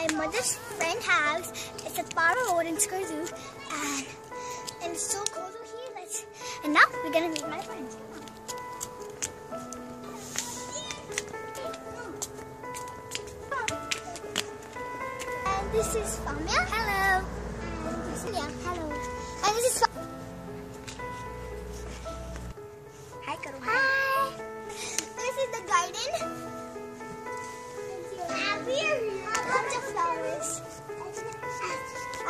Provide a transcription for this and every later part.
my mother's friend house. It's at Para Road in Skardu. And, and it's so cold over here. Let's, and now we're gonna meet my friends. And this is Famia. Hello. And this is, yeah, hello. And this is Hi,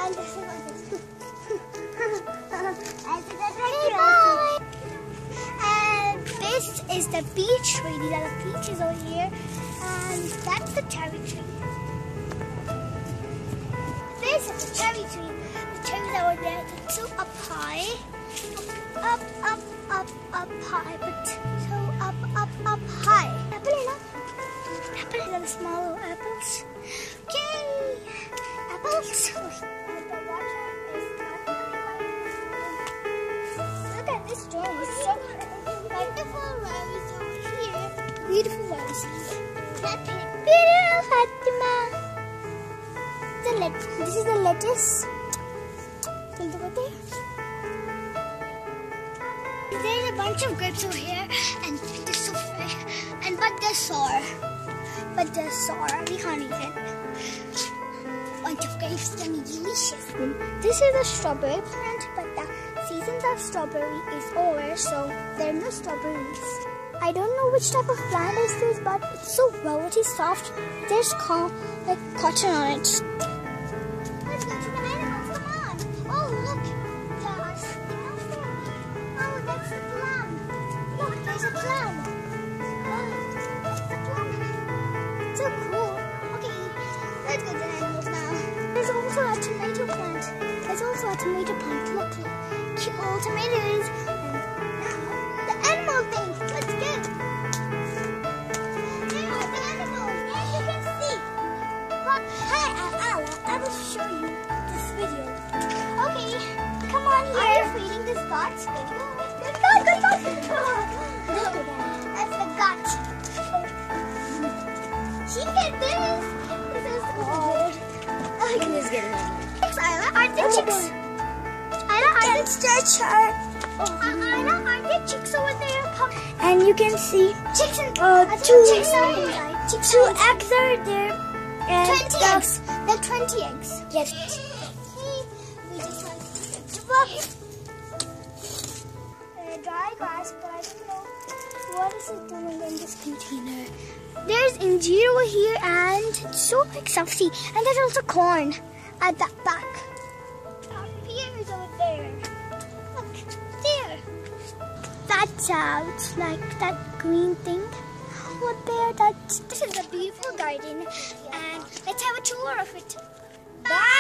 And this is the peach tree. These are the peaches over here. And that's the cherry tree. This is the cherry tree. The cherries are over there. They're so up high. Up, up, up, up high. But so up, up, up high. Apple, you? Apple. Are the small little apples. Yay! Apples. Wonderful rose over here. Beautiful roses. Beautiful Fatima. The let- this is the lettuce. Look over there. There's a bunch of grapes over here, and they're so fresh. And but they're sour. But they're sour. We can't eat it. Bunch of grapes, yummy, delicious. This is a strawberry plant, but strawberry is over, so there are no strawberries. I don't know which type of plant this is this, but it's so velvety soft. There's like cotton on it. Also a tomato plant. There's also a tomato plant. Look, look. Cute little tomatoes. The animal thing. Let's go. Here are the animals. As you can see. Hi, I'm Ala. I will show you this video. Okay, come on here. Are you feeding this gut? Good good gut, good gut. That's the gut. She. This is old. I can just get it. Chicks, Isla, aren't they chicks? Isla, aren't? Isla, aren't chicks over there? And you can see Chicks and Uh, two- chicks are inside. Chicks two eggs are there. And 20 the- eggs. There are 20 eggs. Yes. We just like to. Uh, dry grass, but I don't know what is it doing in this container. There's injera here and it's so stuffy. And there's also corn at that back. Our pear is over there. Look, there. That's out like that green thing. What there? That's this is a beautiful garden, and let's have a tour of it. Bye.